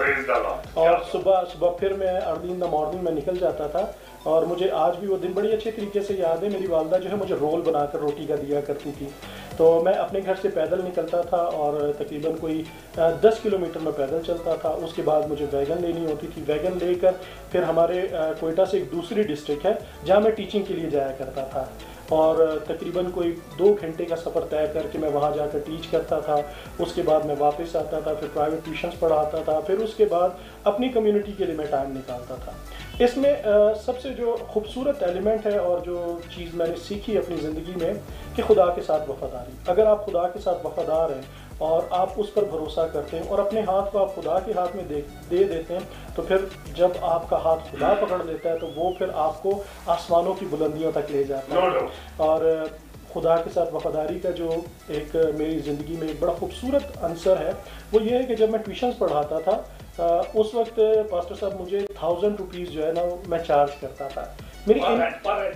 और सुबह सुबह फिर मैं अर्ली इन द मॉर्निंग में निकल जाता था और मुझे आज भी वो दिन बड़ी अच्छे तरीके से याद है मेरी वालदा जो है मुझे रोल बनाकर रोटी का दिया करती थी। तो मैं अपने घर से पैदल निकलता था और तकरीबन कोई दस किलोमीटर में पैदल चलता था। उसके बाद मुझे वैगन लेनी होती थी। वैगन लेकर फिर हमारे कोयटा से एक दूसरी डिस्ट्रिक्ट है, जहाँ मैं टीचिंग के लिए जाया करता था। और तकरीबन कोई दो घंटे का सफ़र तय करके मैं वहाँ जाकर टीच करता था। उसके बाद मैं वापस आता था, फिर प्राइवेट ट्यूशन्स पढ़ाता था। फिर उसके बाद अपनी कम्युनिटी के लिए मैं टाइम निकालता था। इसमें सबसे जो खूबसूरत एलिमेंट है और जो चीज़ मैंने सीखी अपनी ज़िंदगी में कि खुदा के साथ वफादारी। अगर आप खुदा के साथ वफादार हैं और आप उस पर भरोसा करते हैं और अपने हाथ को आप खुदा के हाथ में दे दे देते हैं तो फिर जब आपका हाथ खुदा पकड़ लेता है तो वो फिर आपको आसमानों की बुलंदियों तक ले जाता है। और खुदा के साथ वफादारी का जो एक मेरी ज़िंदगी में एक बड़ा खूबसूरत आंसर है वो ये है कि जब मैं ट्यूशन्स पढ़ाता था उस वक्त पास्टर साहब मुझे थाउज़ेंड रुपीज़ जो है ना मैं चार्ज करता था। मेरी इन,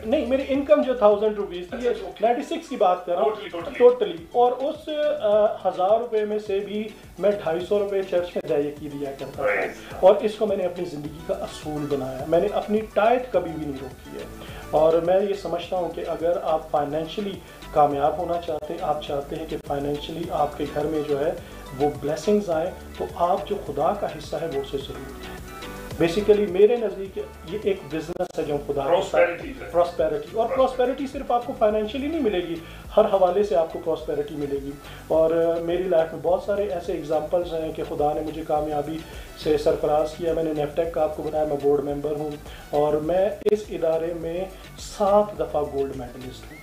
नहीं मेरी इनकम जो थाउज़ेंड रुपीज़ थी नाइन्टी सिक्स की बात कर रहा हूँ। टोटली और उस हज़ार रुपये में से भी मैं ढाई सौ रुपये चर्च में की दिया करता था। और इसको मैंने अपनी ज़िंदगी का असूल बनाया। मैंने अपनी टाइट कभी भी नहीं रोकी है। और मैं ये समझता हूँ कि अगर आप फाइनेंशियली कामयाब होना चाहते हैं आप चाहते हैं कि फाइनेंशियली आपके घर में जो है वो ब्लेसिंग्स आए तो आप जो खुदा का हिस्सा है वो उसे ज़रूर बेसिकली मेरे नज़दीक ये एक बिज़नेस है जो खुदा प्रॉस्पेरिटी और प्रॉस्पेरिटी सिर्फ़ आपको फाइनेंशियली नहीं मिलेगी हर हवाले से आपको प्रॉस्पेरिटी मिलेगी। और मेरी लाइफ में बहुत सारे ऐसे एग्जांपल्स हैं कि खुदा ने मुझे कामयाबी से सरफराज किया मैंने नेफटेक का आपको बताया मैं बोर्ड मेंबर हूँ। और मैं इस इदारे में सात दफ़ा गोल्ड मेडलिस्ट हूँ।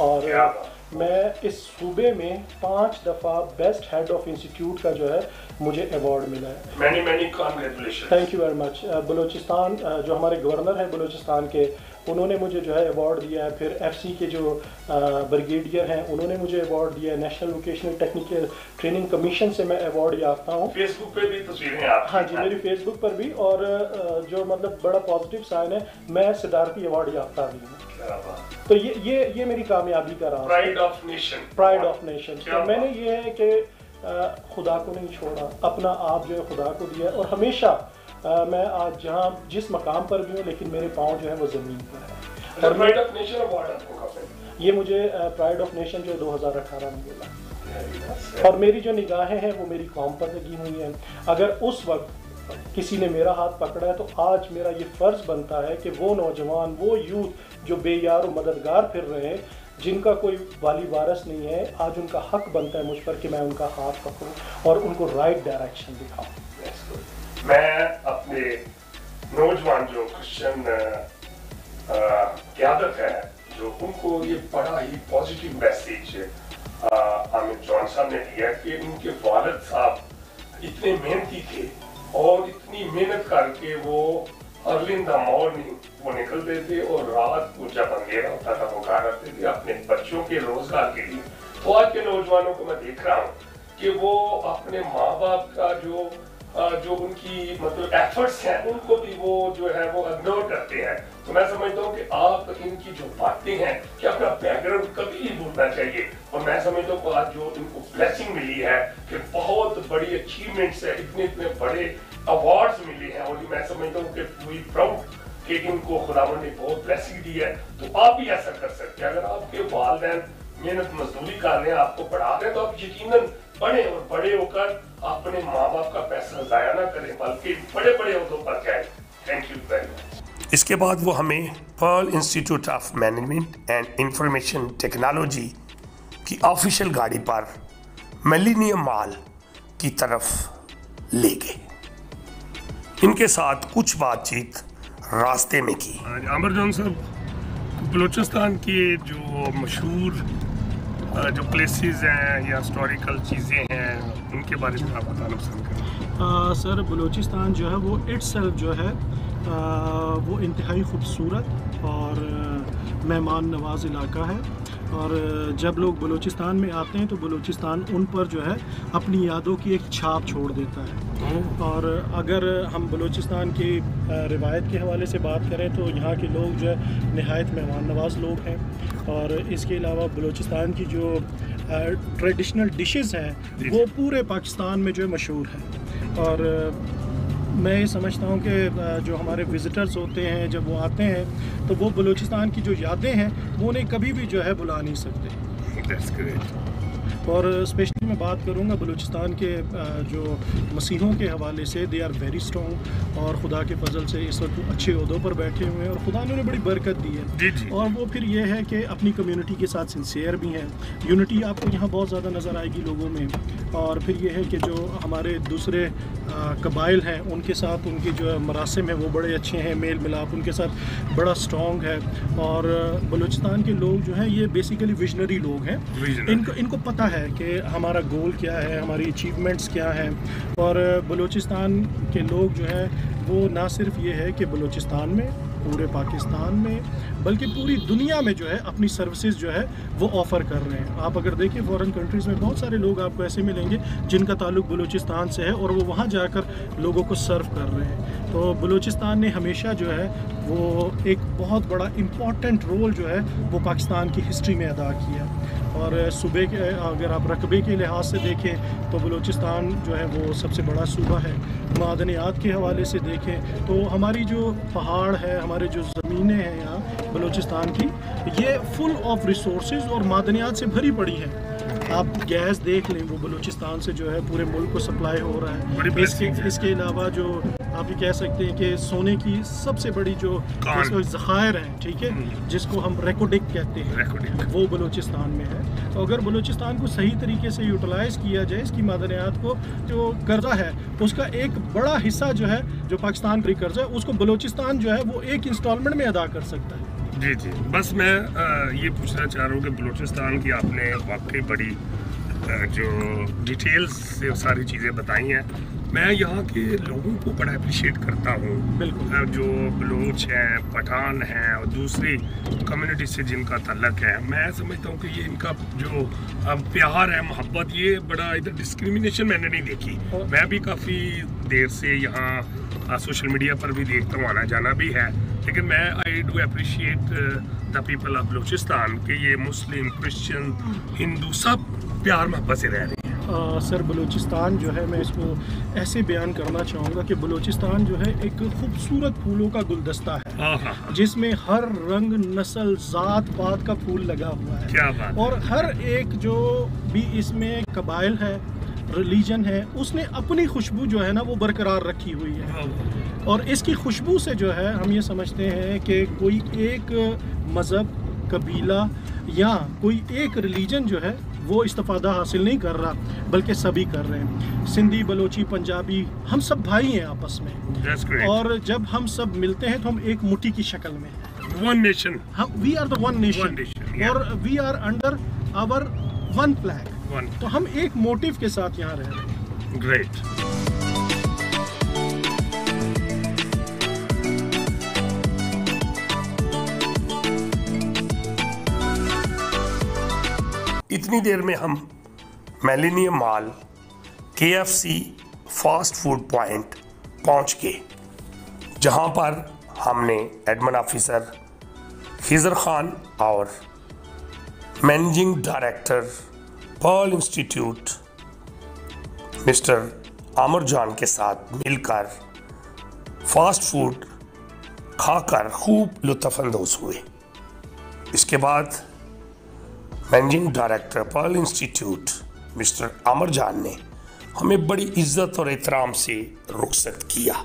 और क्या? मैं इस सूबे में पाँच दफ़ा बेस्ट हेड ऑफ़ इंस्टीट्यूट का जो है मुझे अवार्ड मिला है। Many many congratulation thank you very much Balochistan जो हमारे गवर्नर हैं बलोचिस्तान के उन्होंने मुझे जो है अवार्ड दिया है। फिर एफसी के जो ब्रिगेडियर हैं उन्होंने मुझे अवार्ड दिया है। National vocational technical training commission से मैं अवार्ड याफ्ता हूँ। फेसबुक पर भी तस्वीरें आप हाँ जी मेरी फेसबुक पर भी और जो मतलब बड़ा पॉजिटिव साइन है मैं सिदारती अवार्ड याफ्ता भी हूँ। तो ये ये ये मेरी कामयाबी का रहा pride of nation pride of nation तो मैंने ये है कि खुदा को नहीं छोड़ा अपना आप जो है खुदा को दिया और हमेशा आ, मैं आज जहाँ जिस मकाम पर भी हूँ लेकिन मेरे पाँव जो है वो ज़मीन पर है। प्राइड ऑफ़ नेशन अवार्ड ये मुझे प्राइड ऑफ़ नेशन जो 2018 में मिला। और मेरी जो निगाहें हैं वो मेरी कौम पर लगी हुई हैं। अगर उस वक्त किसी ने मेरा हाथ पकड़ा है तो आज मेरा ये फ़र्ज़ बनता है कि वो नौजवान वो यूथ जो बेयार और मददगार फिर रहे हैं जिनका कोई वाली वारस नहीं है आज उनका हक बनता है मुझ पर कि मैं उनका हाथ पकड़ूँ और उनको राइट डायरेक्शन दिखाऊँ। मैं अपने नौजवान जो क्रिश्चियन क्यादत है, जो उनको ये बड़ा ही पॉजिटिव मैसेज अमित जॉन साहब ने दिया कि उनके वालद साहब इतने मेहनती थे और इतनी मेहनत करके वो अर्ली इन द मॉर्निंग वो निकलते थे और रात को जब अंधेरा होता था, वो घर आते थे अपने बच्चों के रोज़गार के लिए। तो आज के नौजवानों को मैं देख रहा हूँ कि वो अपने माँ बाप का जो जो उनकी मतलब एफर्ट्स हैं, उनको भी वो जो है वो इग्नोर करते हैं। तो मैं समझता हूँ कि आप इनकी जो बातें हैं, कि अपना बैकग्राउंड कभी नहीं भूलना चाहिए। और मैं समझता हूँ आज जो इनको ब्लेसिंग मिली है, कि बहुत बड़ी अचीवमेंट्स है, इतने इतने बड़े अवार्ड्स मिले हैं। और मैं समझता हूँ कि वी प्राउड कि इनको खुदा ने बहुत ब्लेसिंग दी है। तो आप भी ऐसा कर सकते हैं। अगर आपके वालदेन मेहनत मजदूरी कर रहे हैं, आपको पढ़ा रहे हैं तो आप यकीनन पढ़े और बड़े होकर अपने माँ बाप का पैसा जाया ना करें बल्कि बड़े बड़े उहदों पर जाए। थैंक यू वेरी मच इसके बाद वो हमें Pearl institute of management and information technology की ऑफिशियल गाड़ी पर मिलीनियम माल की तरफ़ ले गए। इनके साथ कुछ बातचीत रास्ते में की। अमर जॉन साहब बलूचिस्तान के जो मशहूर जो प्लेसेस हैं या हिस्टोरिकल चीज़ें हैं उनके बारे में आप बताना पसंद करें। सर बलूचिस्तान जो है वो इट्स जो है आ, वो इंतहाई खूबसूरत और मेहमान नवाज़ इलाका है। और जब लोग बलूचिस्तान में आते हैं तो बलूचिस्तान उन पर जो है अपनी यादों की एक छाप छोड़ देता है। और अगर हम बलूचिस्तान की रिवायत के हवाले से बात करें तो यहाँ के लोग जो है नहायत मेहमान नवाज़ लोग हैं। और इसके अलावा बलूचिस्तान की जो ट्रेडिशनल डिशेस हैं वो पूरे पाकिस्तान में जो है मशहूर हैं। और मैं ये समझता हूँ कि जो हमारे विज़िटर्स होते हैं, जब वो आते हैं तो वो बलूचिस्तान की जो यादें हैं, वो उन्हें कभी भी जो है बुला नहीं सकते। और स्पेशली मैं बात करूँगा बलूचिस्तान के जो मसीहों के हवाले से दे आर वेरी स्ट्रॉन्ग और खुदा के फजल से इस वक्त अच्छे अहदों पर बैठे हुए हैं और खुदा ने उन्हें बड़ी बरकत दी है। जी जी। और वो फिर ये है कि अपनी कम्युनिटी के साथ सिंसियर भी हैं। यूनिटी आपको यहाँ बहुत ज़्यादा नज़र आएगी लोगों में। और फिर ये है कि जो हमारे दूसरे कबाइल हैं उनके साथ उनकी जो मरासम है वो बड़े अच्छे हैं मेल मिलाप उनके साथ बड़ा स्ट्रॉन्ग है। और बलूचिस्तान के लोग जो हैं ये बेसिकली विजनरी लोग हैं. इनको इनको पता है। कि हमारा गोल क्या है, हमारी अचीवमेंट्स क्या हैं। और बलूचिस्तान के लोग जो हैं, वो ना सिर्फ़ ये है कि बलूचिस्तान में, पूरे पाकिस्तान में, बल्कि पूरी दुनिया में जो है, अपनी सर्विसेज़ जो है, वो ऑफ़र कर रहे हैं। आप अगर देखिए फॉरेन कंट्रीज़ में बहुत सारे लोग आपको ऐसे मिलेंगे, जिनका ताल्लुक बलूचिस्तान से है और वो वहाँ जाकर लोगों को सर्व कर रहे हैं। तो बलूचिस्तान ने हमेशा जो है, वो एक बहुत बड़ा इंपॉर्टेंट रोल जो है, वो पाकिस्तान की हिस्ट्री में अदा किया। और सूबे के अगर आप रकबे के लिहाज से देखें तो बलूचिस्तान जो है वो सबसे बड़ा सूबा है। मादनियात के हवाले से देखें तो हमारी जो पहाड़ है हमारे जो ज़मीनें हैं यहाँ बलूचिस्तान की ये फुल ऑफ़ रिसोर्स और मादनियात से भरी पड़ी है। आप गैस देख लें वो बलूचिस्तान से जो है पूरे मुल्क को सप्लाई हो रहा है। इसके। इसके अलावा जो आप ये कह सकते हैं कि सोने की सबसे बड़ी जो ज़खायर हैं ठीक है हम्म। जिसको हम रेकोडिक कहते हैं वो बलूचिस्तान में है। तो अगर बलूचिस्तान को सही तरीके से यूटिलाइज किया जाए इसकी मादनियात को जो कर्जा है उसका एक बड़ा हिस्सा जो है जो पाकिस्तान का कर्जा है उसको बलूचिस्तान जो है वो एक इंस्टॉलमेंट में अदा कर सकता है। जी जी। बस मैं अ, ये पूछना चाह रहा हूँ कि बलूचिस्तान की आपने वाकई बड़ी जो डिटेल्स से सारी चीज़ें बताई हैं मैं यहाँ के लोगों को बड़ा अप्रिशिएट करता हूँ। बिल्कुल। जो बलोच हैं पठान हैं और दूसरी कम्युनिटी से जिनका तलक है। मैं समझता हूँ कि ये इनका जो प्यार है मोहब्बत ये बड़ा इधर डिस्क्रिमिनेशन मैंने नहीं देखी। मैं भी काफ़ी देर से यहाँ सोशल मीडिया पर भी देखता हूँ आना जाना भी है। लेकिन मैं I do appreciate the people of Balochistan कि ये मुस्लिम क्रिश्चियन हिंदू सब प्यार मोहब्बत से रह रहे हैं। आ, सर बलूचिस्तान जो है मैं इसको ऐसे बयान करना चाहूँगा कि बलूचिस्तान जो है एक खूबसूरत फूलों का गुलदस्ता है। हाँ हाँ हाँ, जिसमें हर रंग नस्ल जात पात का फूल लगा हुआ है। क्या बात और हर एक जो भी इसमें कबाइल है रिलीजन है उसने अपनी खुशबू जो है ना वो बरकरार रखी हुई है। हाँ, और इसकी खुशबू से जो है हम ये समझते हैं कि कोई एक मज़हब कबीला या कोई एक रिलीजन जो है वो इस्तफ़ादा हासिल नहीं कर रहा बल्कि सभी कर रहे हैं। सिंधी बलोची पंजाबी हम सब भाई हैं आपस में। और जब हम सब मिलते हैं तो हम एक मुट्ठी की शक्ल में वन नेशन हम we are the one nation. और we are under our one flag तो हम एक मोटिव के साथ यहाँ रह रहे हैं Great. इतनी देर में हम मेलेनियम मॉल के F C fast food point पहुँच गए जहाँ पर हमने एडमन ऑफिसर खिजर खान और managing director Pearl institute mister Amer Jan के साथ मिलकर फास्ट फ़ूड खाकर खूब लुत्फानंदोज हुए इसके बाद managing director Pearl institute mister Amer Jan ने हमें बड़ी इज़्ज़त और एहतराम से रुखसत किया